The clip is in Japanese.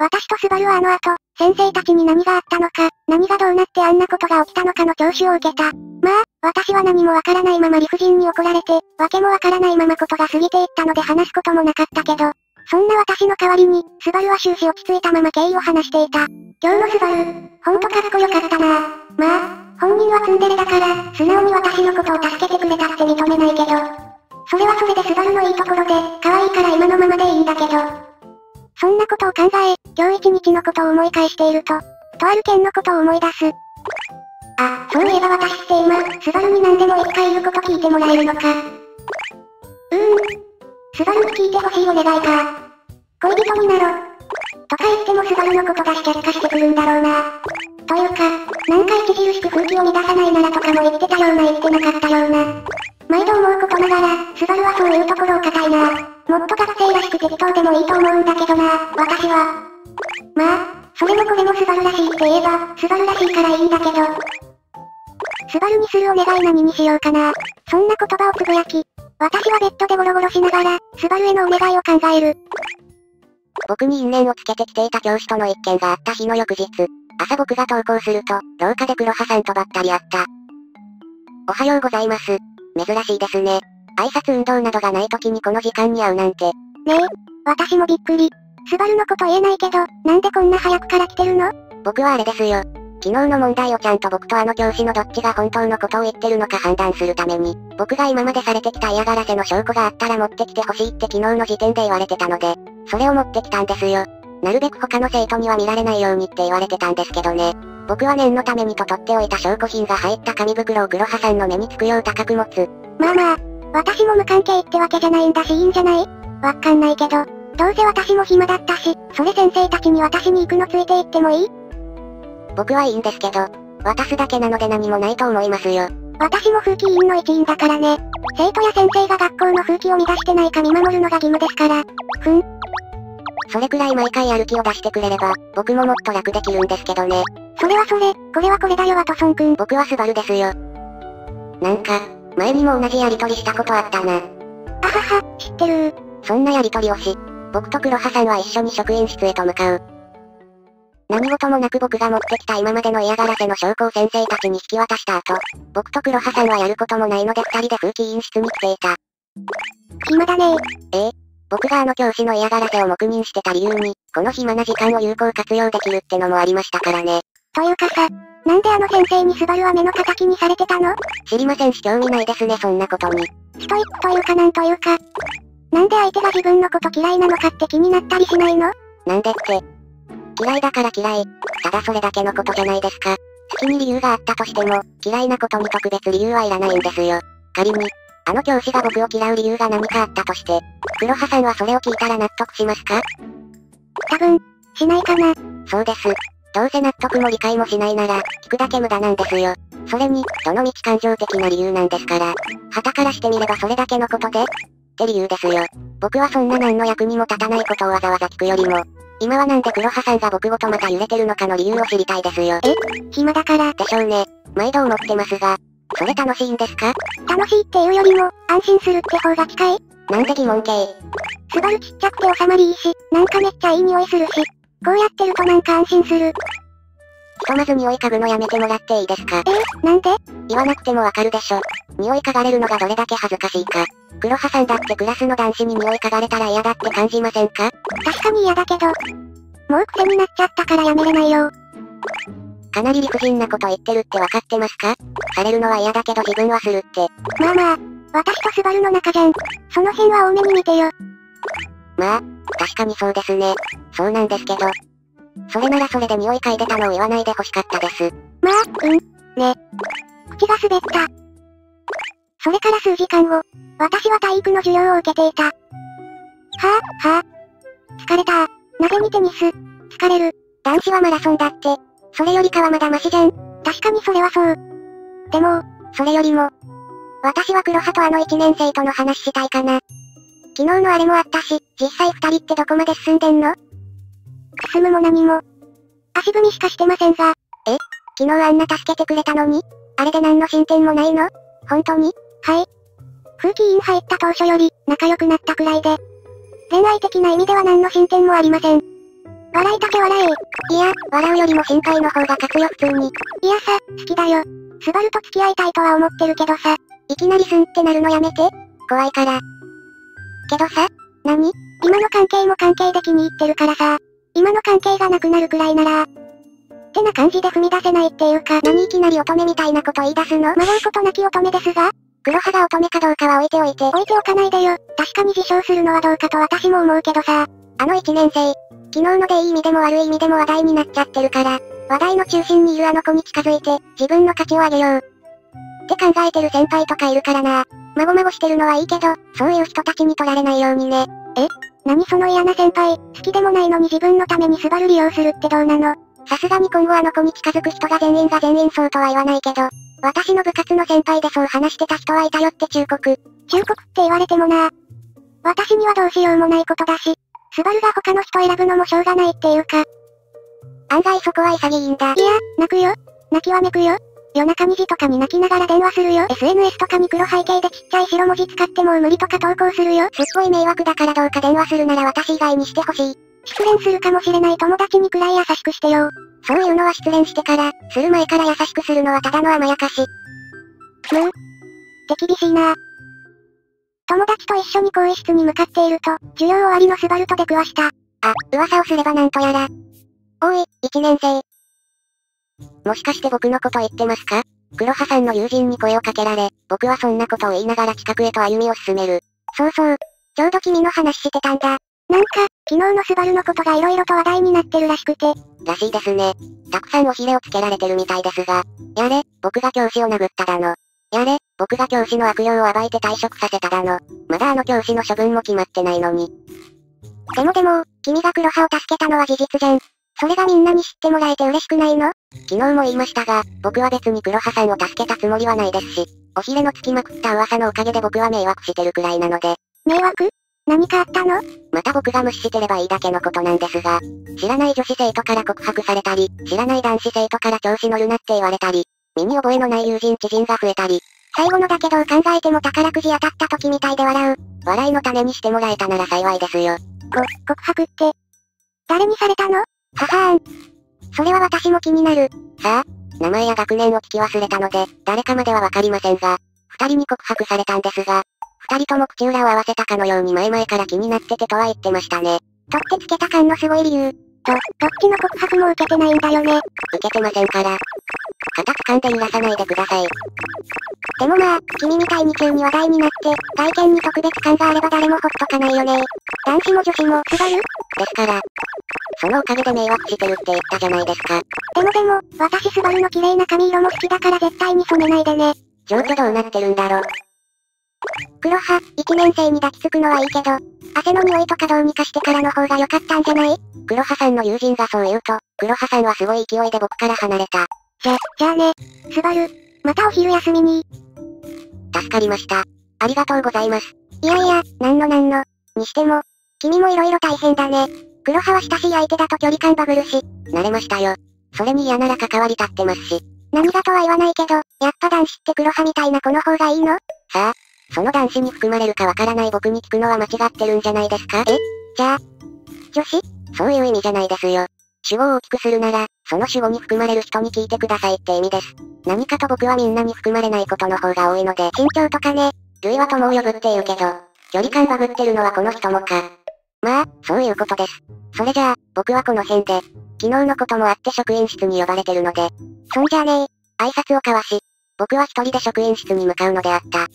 私とスバルはあの後、先生たちに何があったのか、何がどうなってあんなことが起きたのかの聴取を受けた。まあ、私は何もわからないまま理不尽に怒られて、わけもわからないままことが過ぎていったので話すこともなかったけど、そんな私の代わりに、スバルは終始落ち着いたまま経緯を話していた。今日のスバル、ほんとかっこよかったなまあ、本人はツンデレだから、素直に私のことを助けてくれたって認めないけど。それはそれでスバルのいいところで、可愛いから今のままでいいんだけど。そんなことを考え、今日一日のことを思い返していると、とある件のことを思い出す。あ、そういえば私って今、スバルに何でも一回言うこと聞いてもらえるのか。うーん。スバルに聞いてほしいお願いか。恋人になろ。とか言ってもスバルのことがし却下してくるんだろうな。というか、なんか著しく空気を乱さないならとかも言ってたような言ってなかったような。毎度思うことながら、スバルはそういうところを硬いな。もっと学生らしく適当でもいいと思うんだけどな、私は。まあ、それもこれもスバルらしいって言えば、スバルらしいからいいんだけど。スバルにするお願い何にしようかな。そんな言葉をつぶやき、私はベッドでゴロゴロしながら、スバルへのお願いを考える。僕に因縁をつけてきていた教師との一件があった日の翌日、朝僕が登校すると、廊下で黒羽さんとばったり会った。おはようございます。珍しいですね。挨拶運動などがない時にこの時間に会うなんて。ねえ、私もびっくり。スバルのこと言えないけど、なんでこんな早くから来てるの？僕はあれですよ。昨日の問題をちゃんと僕とあの教師のどっちが本当のことを言ってるのか判断するために、僕が今までされてきた嫌がらせの証拠があったら持ってきてほしいって昨日の時点で言われてたので、それを持ってきたんですよ。なるべく他の生徒には見られないようにって言われてたんですけどね。僕は念のためにと取っておいた証拠品が入った紙袋を黒羽さんの目につくよう高く持つ。まあまあ、私も無関係ってわけじゃないんだしいいんじゃない？わかんないけど、どうせ私も暇だったし、それ先生たちに私に行くのついて行ってもいい？僕はいいんですけど、渡すだけなので何もないと思いますよ。私も風紀委員の一員だからね。生徒や先生が学校の風紀を乱してないか見守るのが義務ですから。ふん。それくらい毎回やる気を出してくれれば、僕ももっと楽できるんですけどね。それはそれ、これはこれだよワトソン君。僕はスバルですよ。なんか、前にも同じやりとりしたことあったな。あはは、知ってるそんなやりとりをし、僕と黒羽さんは一緒に職員室へと向かう。何事もなく僕が持ってきた今までの嫌がらせの証拠を先生たちに引き渡した後、僕と黒羽さんはやることもないので二人で風紀委員室に来ていた。暇だねええ。僕があの教師の嫌がらせを黙認してた理由に、この暇な時間を有効活用できるってのもありましたからね。というかさ、なんであの先生にスバルは目の敵にされてたの？知りませんし興味ないですねそんなことに。ストイックというかなんというか。なんで相手が自分のこと嫌いなのかって気になったりしないの？なんでって、嫌いだから嫌い。ただそれだけのことじゃないですか。好きに理由があったとしても、嫌いなことに特別理由はいらないんですよ。仮に、あの教師が僕を嫌う理由が何かあったとして、黒羽さんはそれを聞いたら納得しますか？多分、しないかな。そうです。どうせ納得も理解もしないなら、聞くだけ無駄なんですよ。それに、どの道感情的な理由なんですから。旗からしてみればそれだけのことでって理由ですよ。僕はそんな何の役にも立たないことをわざわざ聞くよりも、今はなんで黒羽さんが僕ごとまた揺れてるのかの理由を知りたいですよ。え？暇だから。でしょうね。毎度思ってますが。それ楽しいんですか？楽しいっていうよりも、安心するって方が近いなんで疑問形スバルちっちゃくて収まりいいし、なんかめっちゃいい匂いするし。こうやってるとなんか安心する。ひとまず匂い嗅ぐのやめてもらっていいですか？え？なんで？言わなくてもわかるでしょ。匂い嗅がれるのがどれだけ恥ずかしいか。黒羽さんだってクラスの男子に匂い嗅がれたら嫌だって感じませんか？確かに嫌だけど。もう癖になっちゃったからやめれないよ。かなり理不尽なこと言ってるってわかってますか？されるのは嫌だけど自分はするって。まあまあ、私とスバルの仲じゃん。その辺は多めに見てよ。まあ、確かにそうですね。そうなんですけど。それならそれで匂い嗅いでたのを言わないで欲しかったです。まあ、うん。ね。口が滑った。それから数時間後、私は体育の授業を受けていた。はぁ、はぁ。疲れたなぜにテニス疲れる。男子はマラソンだって。それよりかはまだマシじゃん。確かにそれはそう。でも、それよりも、私は黒羽とあの一年生との話したいかな。昨日のあれもあったし、実際二人ってどこまで進んでんの？進むも何も。足踏みしかしてませんが。え？昨日あんな助けてくれたのに？あれで何の進展もないの？本当に？はい。風紀委員入った当初より、仲良くなったくらいで。恋愛的な意味では何の進展もありません。笑いたけ笑えいや、笑うよりも心配の方が勝つよ普通に。いやさ、好きだよ。スバルと付き合いたいとは思ってるけどさ。いきなりスンってなるのやめて。怖いから。けどさ、何？今の関係も関係で気に入ってるからさ。今の関係がなくなるくらいなら。ってな感じで踏み出せないっていうか。何？いきなり乙女みたいなこと言い出すの？迷うことなき乙女ですが黒羽が乙女かどうかは置いておいて。置いておかないでよ。確かに自称するのはどうかと私も思うけどさ。あの一年生。昨日のでいい意味でも悪い意味でも話題になっちゃってるから。話題の中心にいるあの子に近づいて、自分の価値を上げよう。って考えてる先輩とかいるからな。まごまごしてるのはいいけど、そういう人たちに取られないようにね。え？何その嫌な先輩、好きでもないのに自分のためにスバル利用するってどうなの？さすがに今後あの子に近づく人が全員が全員そうとは言わないけど、私の部活の先輩でそう話してた人はいたよって忠告。忠告って言われてもな私にはどうしようもないことだし、スバルが他の人選ぶのもしょうがないっていうか。案外そこは潔いんだ。いや、泣くよ。泣きわめくよ。夜中2時とかに泣きながら電話するよ。SNS とかに黒背景でちっちゃい白文字使ってもう無理とか投稿するよ。すっごい迷惑だからどうか電話するなら私以外にしてほしい。失恋する。かもしれない友達にくらい優しくしてよ。そういうのは失恋してから、する。前から優しくする。のはただの甘やかし。むぅ。手厳しいな友達と一緒に更衣室に向かっている。と、授業終わりのスバルト出くわした。あ、噂をすればなんとやら。おい、一年生。もしかして僕のこと言ってますか黒羽さんの友人に声をかけられ、僕はそんなことを言いながら近くへと歩みを進める。そうそう。ちょうど君の話してたんだ。なんか、昨日のスバルのことが色々と話題になってるらしくて。らしいですね。たくさんおひれをつけられてるみたいですが。やれ、僕が教師を殴っただの。やれ、僕が教師の悪用を暴いて退職させただの。まだあの教師の処分も決まってないのに。でもでも、君が黒羽を助けたのは事実じゃん。それがみんなに知ってもらえて嬉しくないの？昨日も言いましたが、僕は別に黒羽さんを助けたつもりはないですし、おひれのつきまくった噂のおかげで僕は迷惑してるくらいなので。迷惑？何かあったの？また僕が無視してればいいだけのことなんですが、知らない女子生徒から告白されたり、知らない男子生徒から調子乗るなって言われたり、身に覚えのない友人知人が増えたり、最後のだけど考えても宝くじ当たった時みたいで笑う。笑いの種にしてもらえたなら幸いですよ。こ、告白って、誰にされたの？ははーん。それは私も気になる。さあ、名前や学年を聞き忘れたので、誰かまではわかりませんが、二人に告白されたんですが、二人とも口裏を合わせたかのように前々から気になっててとは言ってましたね。取ってつけた感のすごい理由。と、どっちの告白も受けてないんだよね。受けてませんから。固く噛んで揺らさないでください。でもまあ、君みたいに急に話題になって、外見に特別感があれば誰もほっとかないよね。男子も女子も、すがるですから、そのおかげで迷惑してるって言ったじゃないですか。でもでも、私スバルの綺麗な髪色も好きだから絶対に染めないでね。状況どうなってるんだろ。黒羽、一年生に抱きつくのはいいけど、汗の匂いとかどうにかしてからの方が良かったんじゃない？黒羽さんの友人がそう言うと、黒羽さんはすごい勢いで僕から離れた。じゃ、じゃあね、スバル、またお昼休みに。助かりました。ありがとうございます。いやいや、なんのなんの。にしても、君も色々大変だね。黒羽は親しい相手だと距離感バグるし。慣れましたよ。それに嫌なら関わり立ってますし。何がとは言わないけど、やっぱ男子って黒羽みたいな子の方がいいの？さあ、その男子に含まれるかわからない僕に聞くのは間違ってるんじゃないですか？え？じゃあ、女子？そういう意味じゃないですよ。主語を大きくするなら、その主語に含まれる人に聞いてくださいって意味です。何かと僕はみんなに含まれないことの方が多いので、身長とかね。類は友を呼ぶって言うけど、距離感バグってるのはこの人もか。まあ、そういうことです。それじゃあ、僕はこの辺で、昨日のこともあって職員室に呼ばれてるので、そんじゃねえ。挨拶を交わし、僕は一人で職員室に向かうのであった。